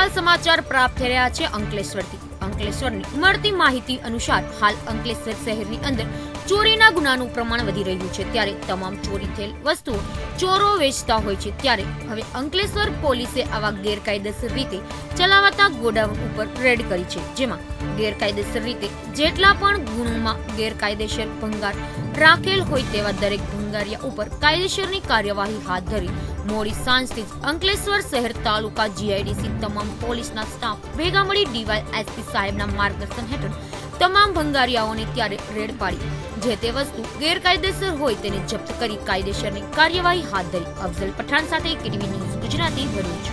હાલ સમાચાર પ્રાપ્ત થઈ રહ્યા છે અંકલેશ્વરથી. અંકલેશ્વરની મળતી માહિતી અનુસાર હાલ અંકલેશ્વર શહેરની અંદર ચોરીના ગુનાનું પ્રમાણ વધી રહ્યું છે ત્યારે તમામ ચોરી થયેલ વસ્તુઓ ચોરો વેચતા હોય છે ત્યારે હવે અંકલેશ્વર પોલીસે આવા ગેરકાયદેસર રીતે ચલાવાતા ગોડાઉન ઉપર રેડ કરી છે, જેમાં ગેરકાયદેસર રીતે જેટલા પણ ગુણોમાં ગેરકાયદેસર ભંગાર રાખેલ હોય તેવા દરેક ભંગારિયા ઉપર કાયદેસરની કાર્યવાહી હાથ ધરી મોડી સાંજથી જ અંકલેશ્વર શહેર તાલુકા જીઆઈડીસી તમામ પોલીસના સ્ટાફ ભેગા મળી ડીવાય એસપી સાહેબના માર્ગદર્શન હેઠળ તમામ ભંગારિયાઓને ત્યારે રેડ પાડી. જે તે વસ્તુ ગેરકાયદેસર હોય તેને જપ્ત કરી કાયદેસરની કાર્યવાહી હાથ ધરી. અફઝલ પઠાણ સાથે કેટીવી ન્યૂઝ ગુજરાતી ભરૂચ.